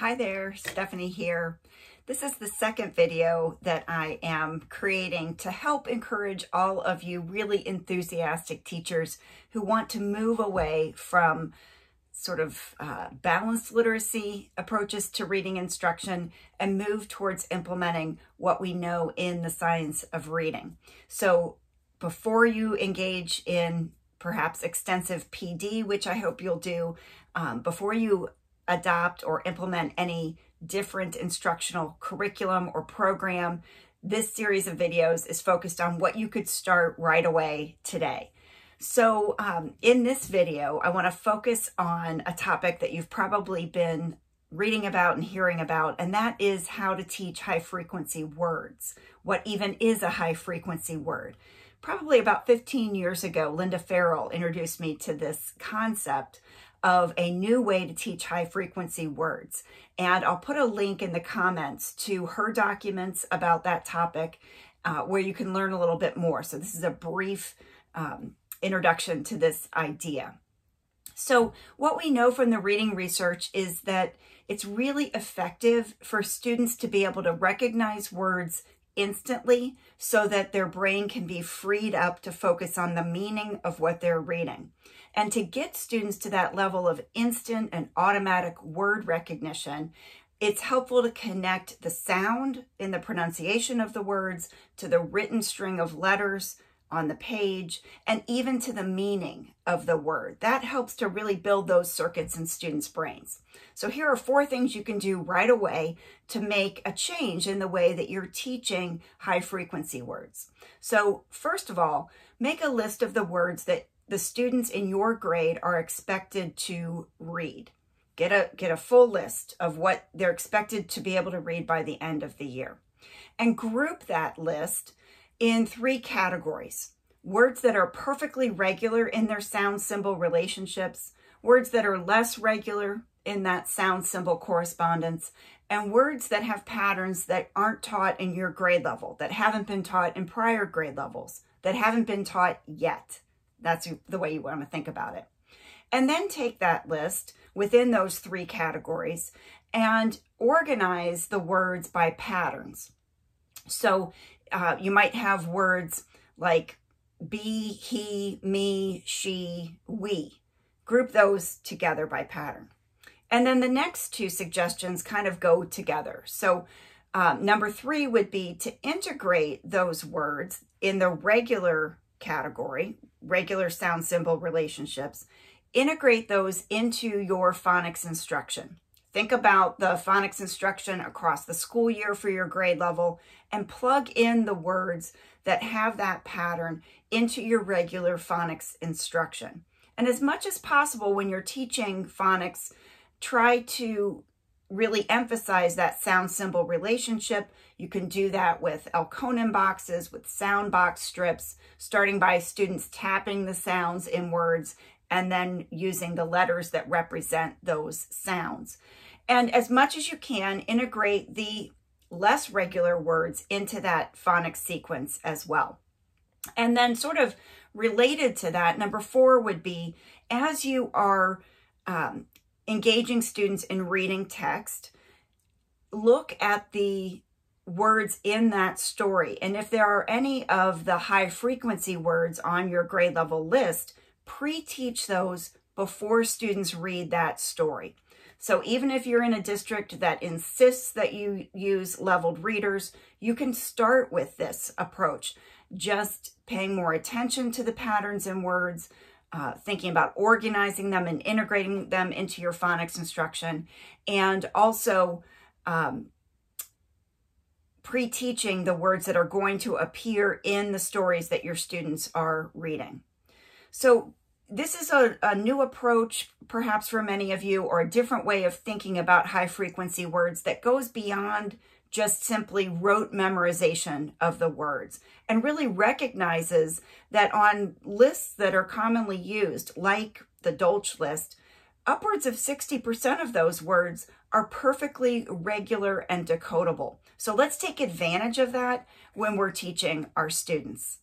Hi there, Stephanie here. This is the second video that I am creating to help encourage all of you really enthusiastic teachers who want to move away from sort of uh, balanced literacy approaches to reading instruction and move towards implementing what we know in the science of reading. So before you engage in perhaps extensive PD, which I hope you'll do, um, before you adopt or implement any different instructional curriculum or program, this series of videos is focused on what you could start right away today. So um, in this video, I want to focus on a topic that you've probably been reading about and hearing about, and that is how to teach high frequency words. What even is a high frequency word? Probably about 15 years ago, Linda Farrell introduced me to this concept of a new way to teach high frequency words. And I'll put a link in the comments to her documents about that topic uh, where you can learn a little bit more. So this is a brief um, introduction to this idea. So what we know from the reading research is that it's really effective for students to be able to recognize words instantly so that their brain can be freed up to focus on the meaning of what they're reading. And to get students to that level of instant and automatic word recognition, it's helpful to connect the sound in the pronunciation of the words to the written string of letters on the page and even to the meaning of the word. That helps to really build those circuits in students' brains. So here are four things you can do right away to make a change in the way that you're teaching high frequency words. So first of all, make a list of the words that the students in your grade are expected to read. Get a, get a full list of what they're expected to be able to read by the end of the year. And group that list in three categories. Words that are perfectly regular in their sound symbol relationships, words that are less regular in that sound symbol correspondence, and words that have patterns that aren't taught in your grade level, that haven't been taught in prior grade levels, that haven't been taught yet. That's the way you want to think about it. And then take that list within those three categories and organize the words by patterns. So uh, you might have words like be, he, me, she, we. Group those together by pattern. And then the next two suggestions kind of go together. So um, number three would be to integrate those words in the regular category, regular sound symbol relationships, integrate those into your phonics instruction. Think about the phonics instruction across the school year for your grade level and plug in the words that have that pattern into your regular phonics instruction. And as much as possible when you're teaching phonics, try to really emphasize that sound symbol relationship. You can do that with Elkonin boxes, with sound box strips, starting by students tapping the sounds in words and then using the letters that represent those sounds. And as much as you can, integrate the less regular words into that phonics sequence as well. And then sort of related to that, number four would be as you are um, engaging students in reading text, look at the words in that story. And if there are any of the high frequency words on your grade level list, pre-teach those before students read that story. So even if you're in a district that insists that you use leveled readers, you can start with this approach, just paying more attention to the patterns in words, uh, thinking about organizing them and integrating them into your phonics instruction, and also um, pre-teaching the words that are going to appear in the stories that your students are reading. So this is a, a new approach, perhaps for many of you, or a different way of thinking about high frequency words that goes beyond just simply rote memorization of the words and really recognizes that on lists that are commonly used, like the Dolch list, upwards of 60% of those words are perfectly regular and decodable. So let's take advantage of that when we're teaching our students.